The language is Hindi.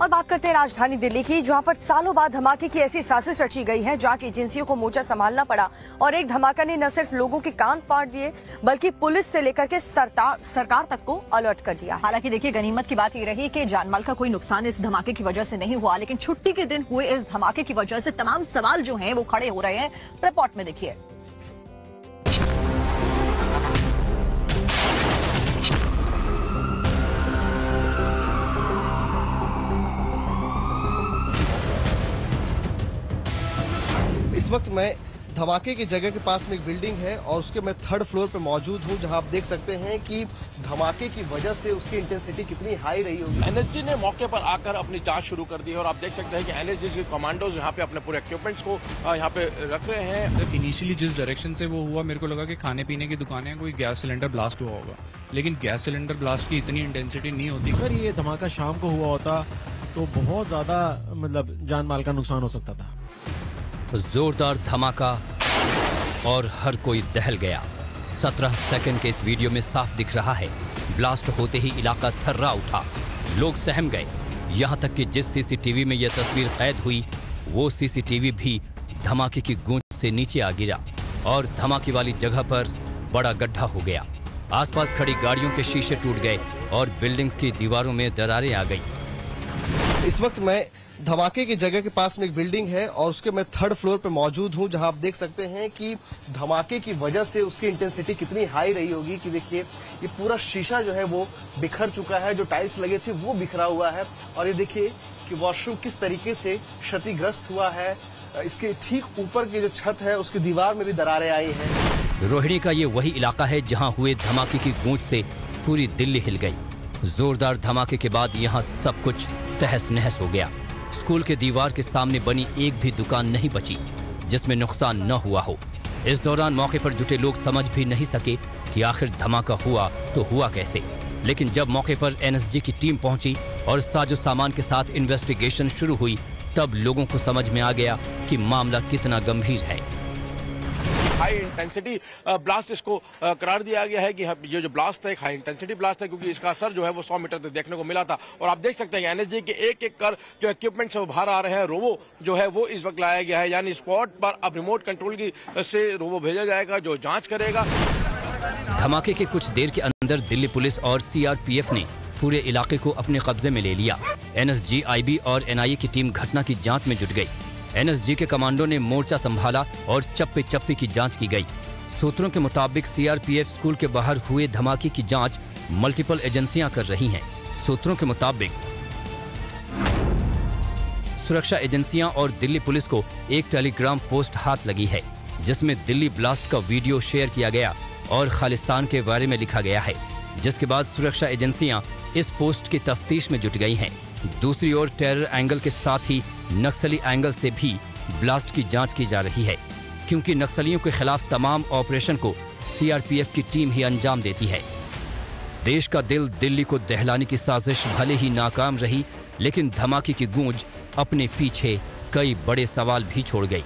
और बात करते हैं राजधानी दिल्ली की, जहाँ पर सालों बाद धमाके की ऐसी साजिश रची गई है, जाँच एजेंसियों को मोर्चा संभालना पड़ा और एक धमाका ने न सिर्फ़ लोगों के कान फाड़ दिए, बल्कि पुलिस से लेकर के सरकार तक को अलर्ट कर दिया। हालाँकि देखिए, गनीमत की बात ये रही कि जानमाल का कोई नुकसान इस धमाके की वजह से नहीं हुआ, लेकिन छुट्टी के दिन हुए इस धमाके की वजह से तमाम सवाल जो है, वो खड़े हो रहे हैं। रिपोर्ट में देखिए। वक्त मैं धमाके की जगह के पास में एक बिल्डिंग है और उसके मैं थर्ड फ्लोर पे मौजूद हूँ जहाँ आप देख सकते हैं कि धमाके की वजह से उसकी इंटेंसिटी कितनी हाई रही होगी। एनएसजी ने मौके पर आकर अपनी जाँच शुरू कर दी है और आप देख सकते हैं कि एनएसजी के कमांडोज यहाँ पे अपने पूरे इक्विपमेंट्स को यहाँ पे रख रहे हैं। इनिशियली जिस डायरेक्शन से वो हुआ मेरे को लगा कि खाने पीने की दुकानें हैं कोई गैस सिलेंडर ब्लास्ट हुआ होगा। लेकिन गैस सिलेंडर ब्लास्ट की इतनी इंटेंसिटी नहीं होती। अगर ये धमाका शाम को हुआ होता तो बहुत ज़्यादा मतलब जान माल का नुकसान हो सकता था। जोरदार धमाका और हर कोई दहल गया। सत्रह सेकंड के इस वीडियो में साफ़ दिख रहा है। ब्लास्ट होते ही इलाका थर्रा उठा। लोग सहम गए। यहाँ तक कि जिस सीसीटीवी में यह तस्वीर कैद हुई, वो सीसीटीवी भी धमाके की गूंज से नीचे आ गिरा और धमाके वाली जगह पर बड़ा गड्ढा हो गया। आसपास खड़ी गाड़ियों के शीशे टूट गए और बिल्डिंग्स की दीवारों में दरारें आ गई। इस वक्त मैं धमाके की जगह के पास में एक बिल्डिंग है और उसके मैं थर्ड फ्लोर पे मौजूद हूँ, जहाँ आप देख सकते हैं कि धमाके की वजह से उसकी इंटेंसिटी कितनी हाई रही होगी कि देखिए, ये पूरा शीशा जो है वो बिखर चुका है, जो टाइल्स लगे थे वो बिखरा हुआ है। और ये देखिए कि वॉशरूम किस तरीके से क्षतिग्रस्त हुआ है। इसके ठीक ऊपर की जो छत है, उसकी दीवार में भी दरारें आई हैं। रोहिणी का ये वही इलाका है जहाँ हुए धमाके की गूंज से पूरी दिल्ली हिल गई। जोरदार धमाके के बाद यहाँ सब कुछ तहस नहस हो गया। स्कूल के दीवार के सामने बनी एक भी दुकान नहीं बची, जिसमें नुकसान न हुआ हो। इस दौरान मौके पर जुटे लोग समझ भी नहीं सके कि आखिर धमाका हुआ तो हुआ कैसे। लेकिन जब मौके पर एनएसजी की टीम पहुँची और साजो सामान के साथ इन्वेस्टिगेशन शुरू हुई, तब लोगों को समझ में आ गया कि मामला कितना गंभीर है। हाई इंटेंसिटी ब्लास्ट इसको करार दिया गया है कि ये जो ब्लास्ट है, एक हाई इंटेंसिटी ब्लास्ट है, क्योंकि इसका असर जो है वो सौ मीटर तक देखने को मिला था। और आप देख सकते हैं एनएसजी के एक एक कर जो इक्विपमेंट से बाहर आ रहे हैं रोबो जो है वो इस वक्त लाया गया है। यानी स्पॉट पर अब रिमोट कंट्रोल की से रोबो भेजा जाएगा, जो जाँच करेगा। धमाके के कुछ देर के अंदर दिल्ली पुलिस और सीआरपीएफ ने पूरे इलाके को अपने कब्जे में ले लिया। एनएसजी आईबी और एनआईए की टीम घटना की जाँच में जुट गई। एनएसजी के कमांडो ने मोर्चा संभाला और चप्पे चप्पे की जाँच की गई। सूत्रों के मुताबिक सीआरपीएफ स्कूल के बाहर हुए धमाके की जाँच मल्टीपल एजेंसियाँ कर रही हैं। सूत्रों के मुताबिक सुरक्षा एजेंसियाँ और दिल्ली पुलिस को एक टेलीग्राम पोस्ट हाथ लगी है, जिसमें दिल्ली ब्लास्ट का वीडियो शेयर किया गया और खालिस्तान के बारे में लिखा गया है, जिसके बाद सुरक्षा एजेंसियाँ इस पोस्ट की तफ्तीश में जुट गई हैं। दूसरी ओर टेरर एंगल के साथ ही नक्सली एंगल से भी ब्लास्ट की जाँच की जा रही है, क्योंकि नक्सलियों के खिलाफ तमाम ऑपरेशन को सीआरपीएफ की टीम ही अंजाम देती है। देश का दिल दिल्ली को दहलाने की साजिश भले ही नाकाम रही, लेकिन धमाके की गूंज अपने पीछे कई बड़े सवाल भी छोड़ गई।